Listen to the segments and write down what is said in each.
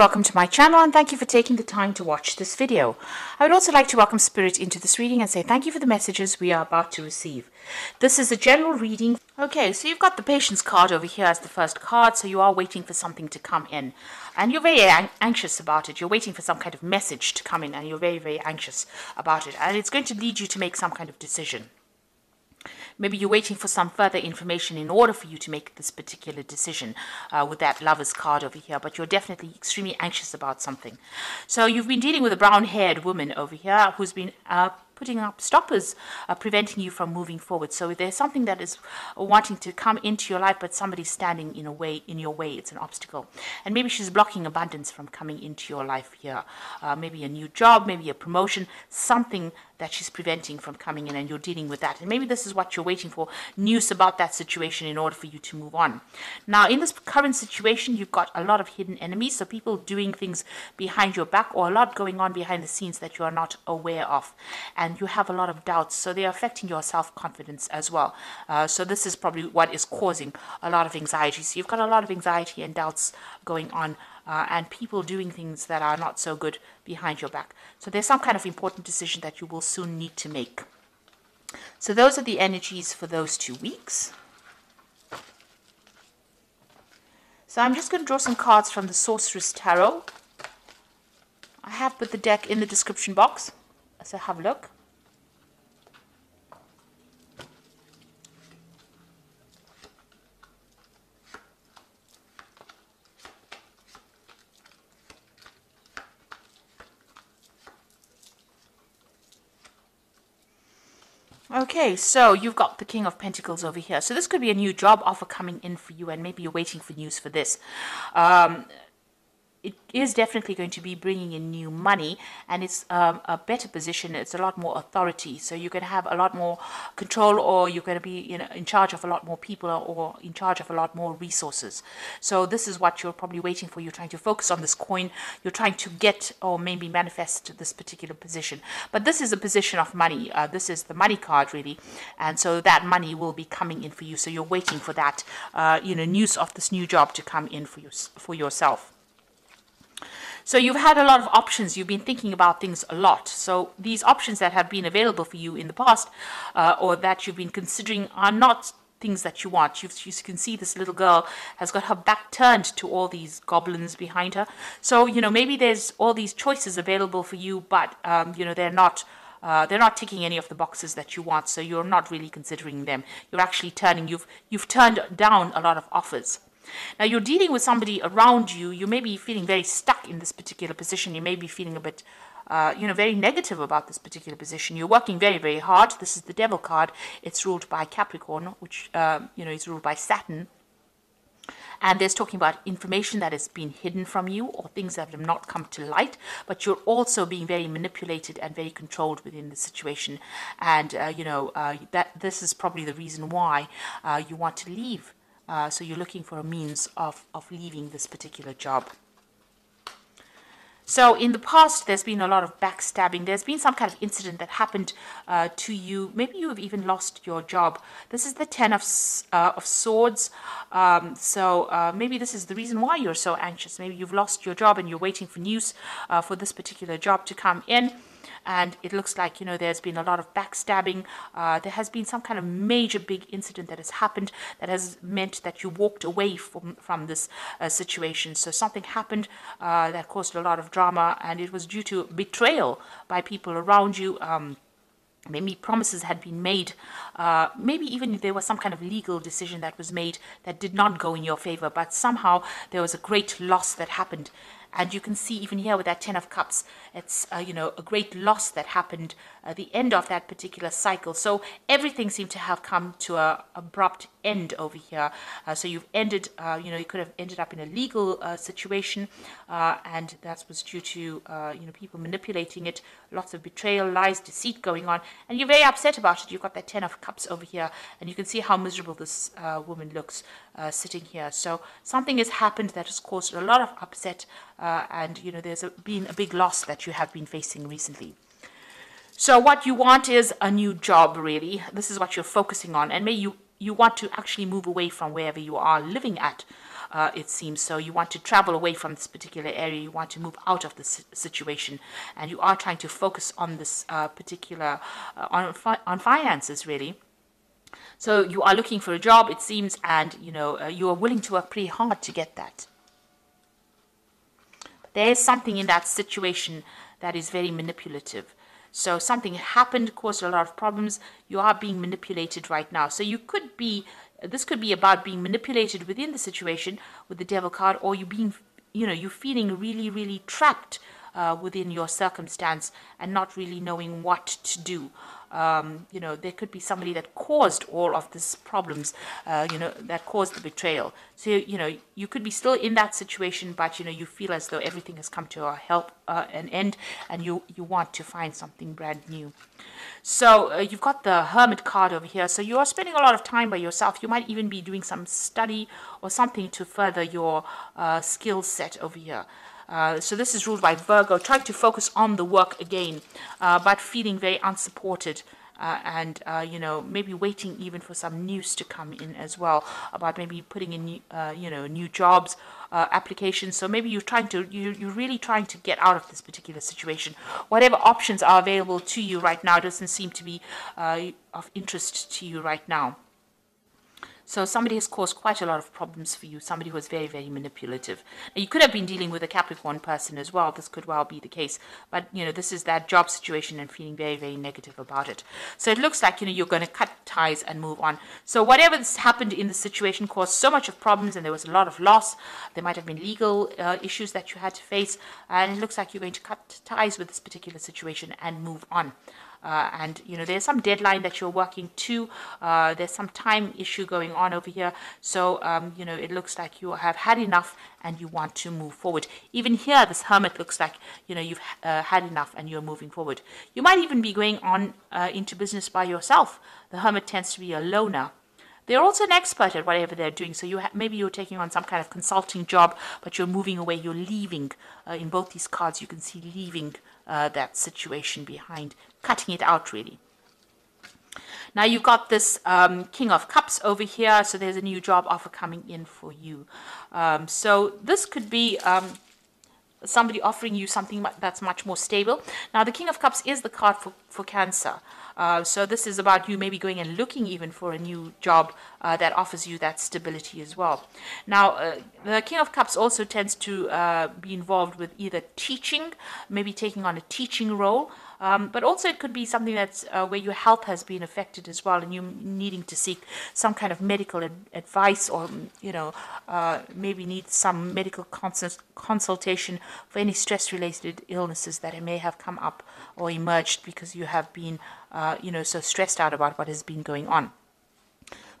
Welcome to my channel and thank you for taking the time to watch this video. I would also like to welcome Spirit into this reading and say thank you for the messages we are about to receive. This is a general reading. Okay, so you've got the patience card over here as the first card, so you are waiting for something to come in. And you're very an anxious about it. You're waiting for some kind of message to come in and you're very, very anxious about it. And it's going to lead you to make some kind of decision. Maybe you're waiting for some further information in order for you to make this particular decision uh, with that lover's card over here, but you're definitely extremely anxious about something. So you've been dealing with a brown haired woman over here who's been uh, putting up stoppers, uh, preventing you from moving forward. So there's something that is wanting to come into your life, but somebody's standing in a way in your way. It's an obstacle, and maybe she's blocking abundance from coming into your life here. Uh, maybe a new job, maybe a promotion, something that she's preventing from coming in, and you're dealing with that. And maybe this is what you're waiting for news about that situation in order for you to move on. Now, in this current situation, you've got a lot of hidden enemies, so people doing things behind your back, or a lot going on behind the scenes that you are not aware of, and you have a lot of doubts. So they are affecting your self confidence as well. Uh, so this is probably what is causing a lot of anxiety. So you've got a lot of anxiety and doubts going on uh, and people doing things that are not so good behind your back. So there's some kind of important decision that you will soon need to make. So those are the energies for those two weeks. So I'm just going to draw some cards from the Sorceress Tarot. I have put the deck in the description box, so have a look. Okay, so you've got the King of Pentacles over here. So this could be a new job offer coming in for you, and maybe you're waiting for news for this. Um, it is definitely going to be bringing in new money and it's um, a better position. It's a lot more authority. So you can have a lot more control or you're going to be you know in charge of a lot more people or in charge of a lot more resources. So this is what you're probably waiting for. You're trying to focus on this coin. You're trying to get or maybe manifest this particular position. But this is a position of money. Uh, this is the money card really. And so that money will be coming in for you. So you're waiting for that uh, you know news of this new job to come in for you for yourself so you've had a lot of options. You've been thinking about things a lot. So these options that have been available for you in the past uh, or that you've been considering are not things that you want. You've, you can see this little girl has got her back turned to all these goblins behind her. So, you know, maybe there's all these choices available for you, but, um, you know, they're not uh, they're not ticking any of the boxes that you want, so you're not really considering them. You're actually turning, you've, you've turned down a lot of offers. Now you're dealing with somebody around you. You may be feeling very stuck in this particular position. You may be feeling a bit, uh, you know, very negative about this particular position. You're working very, very hard. This is the Devil card. It's ruled by Capricorn, which uh, you know is ruled by Saturn. And there's talking about information that has been hidden from you or things that have not come to light, but you're also being very manipulated and very controlled within the situation. And, uh, you know, uh, that this is probably the reason why uh, you want to leave uh, so you're looking for a means of, of leaving this particular job. So in the past, there's been a lot of backstabbing. There's been some kind of incident that happened uh, to you. Maybe you have even lost your job. This is the Ten of, uh, of Swords. Um, so uh, maybe this is the reason why you're so anxious. Maybe you've lost your job and you're waiting for news uh, for this particular job to come in and it looks like you know there's been a lot of backstabbing. Uh, there has been some kind of major big incident that has happened that has meant that you walked away from from this uh, situation. So something happened uh, that caused a lot of drama and it was due to betrayal by people around you. Um, maybe promises had been made uh, maybe even there was some kind of legal decision that was made that did not go in your favor but somehow there was a great loss that happened and you can see even here with that Ten of Cups, it's, uh, you know, a great loss that happened at the end of that particular cycle. So everything seemed to have come to a abrupt end over here. Uh, so you've ended, uh, you know, you could have ended up in a legal uh, situation, uh, and that was due to, uh, you know, people manipulating it, lots of betrayal, lies, deceit going on, and you're very upset about it. You've got that Ten of Cups over here, and you can see how miserable this woman looks sitting here. So something has happened that has caused a lot of upset, and, you know, there's a, been a big loss that you have been facing recently. So what you want is a new job, really. This is what you're focusing on. And maybe you you want to actually move away from wherever you are living at. Uh, it seems so. You want to travel away from this particular area. You want to move out of this situation, and you are trying to focus on this uh, particular uh, on fi- on finances really. So you are looking for a job, it seems, and you know uh, you are willing to work pretty hard to get that. There is something in that situation that is very manipulative. So something happened, caused a lot of problems. You are being manipulated right now. So you could be, this could be about being manipulated within the situation with the devil card, or you being, you know, you feeling really, really trapped uh, within your circumstance and not really knowing what to do um, you know, there could be somebody that caused all of these problems, uh, you know, that caused the betrayal. So, you know, you could be still in that situation, but, you know, you feel as though everything has come to a help, uh, an end, and you, you want to find something brand new. So uh, you've got the Hermit card over here. So you are spending a lot of time by yourself. You might even be doing some study or something to further your uh, skill set over here. Uh, so this is ruled by Virgo, trying to focus on the work again, uh, but feeling very unsupported. Uh, and uh, you know maybe waiting even for some news to come in as well about maybe putting in new, uh, you know new jobs applications so maybe you're trying to you, you're really trying to get out of this particular situation whatever options are available to you right now doesn't seem to be of interest to you right now so somebody has caused quite a lot of problems for you, somebody who is very, very manipulative. Now, you could have been dealing with a Capricorn person as well. This could well be the case. But, you know, this is that job situation and feeling very, very negative about it. So it looks like, you know, you're going to cut ties and move on. So whatever happened in the situation caused so much of problems and there was a lot of loss. There might have been legal uh, issues that you had to face. And it looks like you're going to cut ties with this particular situation and move on. Uh, and you know there's some deadline that you're working to. Uh, there's some time issue going on over here. So um, you know it looks like you have had enough and you want to move forward. Even here this hermit looks like you know you've uh, had enough and you're moving forward. You might even be going on uh, into business by yourself. The hermit tends to be a loner they're also an expert at whatever they're doing. So you maybe you're taking on some kind of consulting job, but you're moving away. You're leaving. Uh, in both these cards, you can see leaving uh, that situation behind, cutting it out really. Now you've got this um, King of Cups over here, so there's a new job offer coming in for you. Um, so this could be um, somebody offering you something that's much more stable. Now the King of Cups is the card for, for Cancer. Uh, so this is about you maybe going and looking even for a new job uh, that offers you that stability as well. Now, uh, the King of Cups also tends to uh, be involved with either teaching, maybe taking on a teaching role, um, but also it could be something that's uh, where your health has been affected as well, and you're needing to seek some kind of medical ad- advice, or you know, uh, maybe need some medical cons- consultation for any stress-related illnesses that may have come up or emerged because you have been, uh, you know, so stressed out about what has been going on.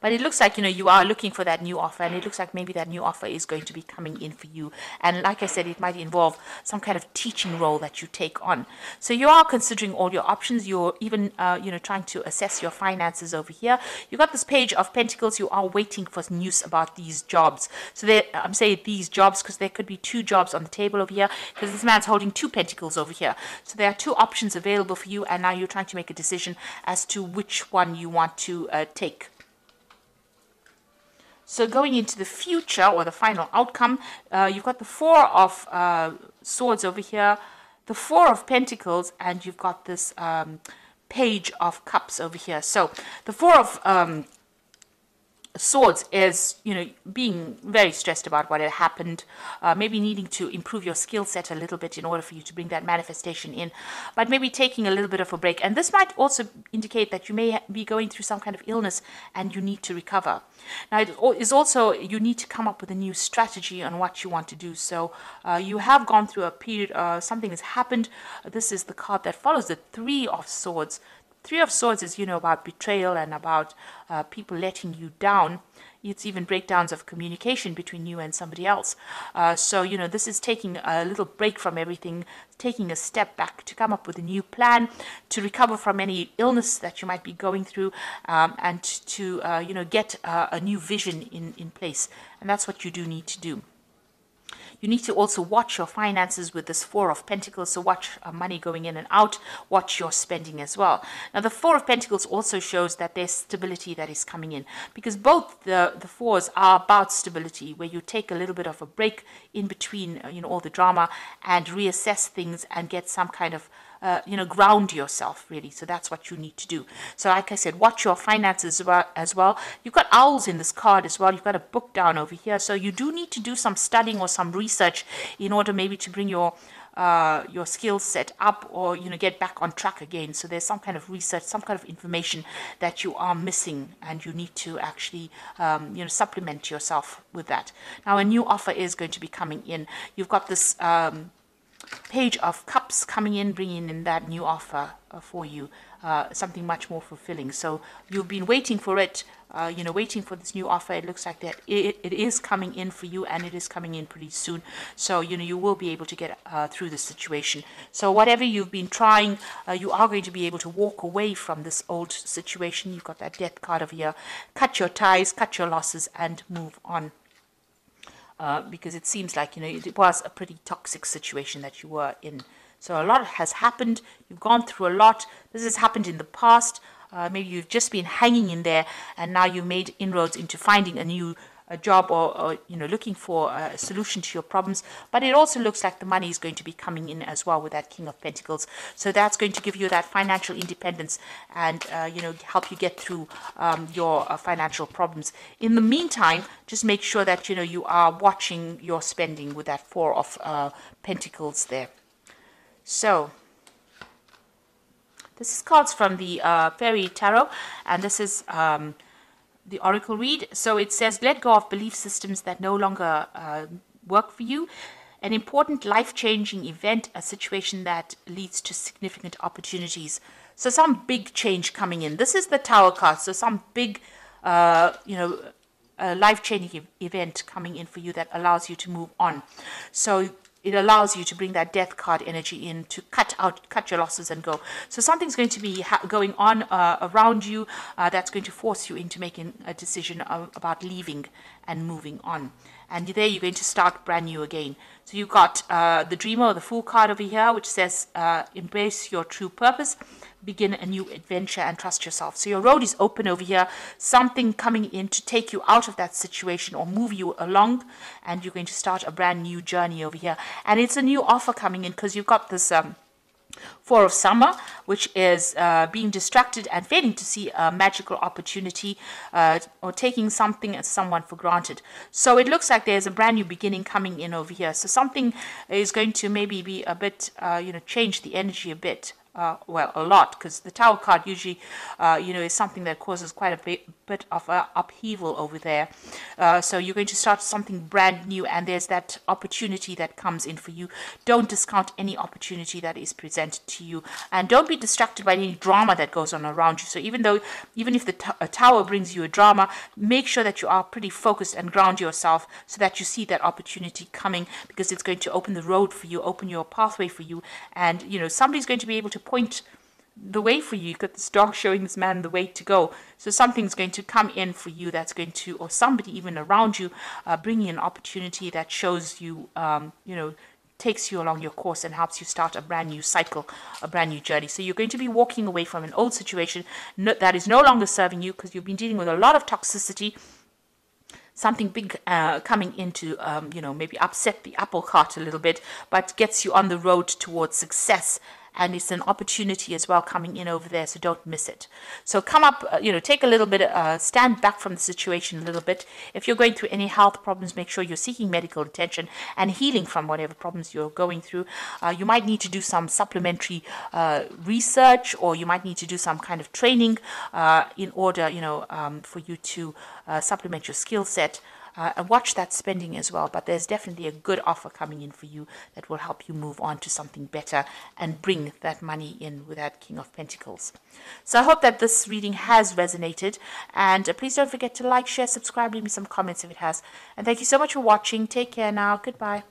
But it looks like, you know, you are looking for that new offer, and it looks like maybe that new offer is going to be coming in for you. And like I said, it might involve some kind of teaching role that you take on. So you are considering all your options. You're even, uh, you know, trying to assess your finances over here. You got this page of Pentacles. You are waiting for news about these jobs. So there, I'm saying these jobs because there could be two jobs on the table over here because this man's holding two Pentacles over here. So there are two options available for you, and now you're trying to make a decision as to which one you want to uh, take. So going into the future or the final outcome, uh, you've got the Four of uh, Swords over here, the Four of Pentacles, and you've got this um, Page of Cups over here. So the Four of um, swords is you know being very stressed about what had happened uh, maybe needing to improve your skill set a little bit in order for you to bring that manifestation in but maybe taking a little bit of a break. And this might also indicate that you may be going through some kind of illness and you need to recover. Now it is also you need to come up with a new strategy on what you want to do. So uh, you have gone through a period uh, something has happened. This is the card that follows the three of swords Three of Swords is, you know, about betrayal and about uh, people letting you down. It's even breakdowns of communication between you and somebody else. Uh, so, you know, this is taking a little break from everything, taking a step back to come up with a new plan, to recover from any illness that you might be going through, um, and to, uh, you know, get uh, a new vision in, in place. And that's what you do need to do. You need to also watch your finances with this Four of Pentacles. So watch uh, money going in and out. Watch your spending as well. Now, the Four of Pentacles also shows that there's stability that is coming in because both the, the fours are about stability, where you take a little bit of a break in between, uh, you know, all the drama and reassess things and get some kind of uh, you know, ground yourself really. So that's what you need to do. So like I said, watch your finances as well. You've got owls in this card as well. You've got a book down over here. So you do need to do some studying or some research in order maybe to bring your uh, your skill set up or you know get back on track again so there's some kind of research some kind of information that you are missing and you need to actually um, you know supplement yourself with that now a new offer is going to be coming in you've got this um, page of cups coming in, bringing in that new offer uh, for you, uh, something much more fulfilling. So you've been waiting for it, uh, you know, waiting for this new offer. It looks like that it, it is coming in for you, and it is coming in pretty soon. So you know you will be able to get uh, through the situation. So whatever you've been trying, uh, you are going to be able to walk away from this old situation. You've got that death card over here. Cut your ties, cut your losses, and move on. Uh, because it seems like you know it was a pretty toxic situation that you were in. So a lot has happened. You've gone through a lot. This has happened in the past. Uh, maybe you've just been hanging in there, and now you've made inroads into finding a new a job or, or, you know looking for a solution to your problems but it also looks like the money is going to be coming in as well with that king of pentacles. So that's going to give you that financial independence and uh, you know help you get through um, your uh, financial problems. In the meantime just make sure that you know you are watching your spending with that four of uh, pentacles there. So this is cards from the uh, fairy tarot and this is um, the oracle read. So it says, let go of belief systems that no longer uh, work for you. An important life-changing event, a situation that leads to significant opportunities. So some big change coming in. This is the Tower card. So some big, uh, you know, life-changing event coming in for you that allows you to move on. So it allows you to bring that death card energy in to cut out, cut your losses and go. So something's going to be going on uh, around you uh, that's going to force you into making a decision of, about leaving and moving on. And there you're going to start brand new again. So you've got uh, the Dreamer or the Fool card over here, which says uh, embrace your true purpose begin a new adventure and trust yourself. So your road is open over here, something coming in to take you out of that situation or move you along, and you're going to start a brand new journey over here. And it's a new offer coming in because you've got this. Um, Four of Summer, which is uh, being distracted and failing to see a magical opportunity uh, or taking something as someone for granted. So it looks like there's a brand new beginning coming in over here. So something is going to maybe be a bit, uh, you know, change the energy a bit uh, well, a lot, because the tower card usually, uh, you know, is something that causes quite a bit, bit of uh, upheaval over there. Uh, so you're going to start something brand new, and there's that opportunity that comes in for you. Don't discount any opportunity that is presented to you, and don't be distracted by any drama that goes on around you. So even though, even if the tower brings you a drama, make sure that you are pretty focused and ground yourself so that you see that opportunity coming, because it's going to open the road for you, open your pathway for you, and you know somebody's going to be able to point the way for you. You've got this dog showing this man the way to go. So something's going to come in for you that's going to, or somebody even around you, uh, bringing an opportunity that shows you, um, you know, takes you along your course and helps you start a brand new cycle, a brand new journey. So you're going to be walking away from an old situation that is no longer serving you because you've been dealing with a lot of toxicity something big uh, coming into, um, you know, maybe upset the apple cart a little bit, but gets you on the road towards success and it's an opportunity as well coming in over there so don't miss it. So come up uh, you know take a little bit uh, stand back from the situation a little bit. If you're going through any health problems make sure you're seeking medical attention and healing from whatever problems you're going through. Uh, you might need to do some supplementary uh, research or you might need to do some kind of training uh, in order you know um, for you to uh, supplement your skill set uh, and watch that spending as well. But there's definitely a good offer coming in for you that will help you move on to something better and bring that money in with that King of Pentacles. So I hope that this reading has resonated. And uh, please don't forget to like, share, subscribe, leave me some comments if it has. And thank you so much for watching. Take care now. Goodbye.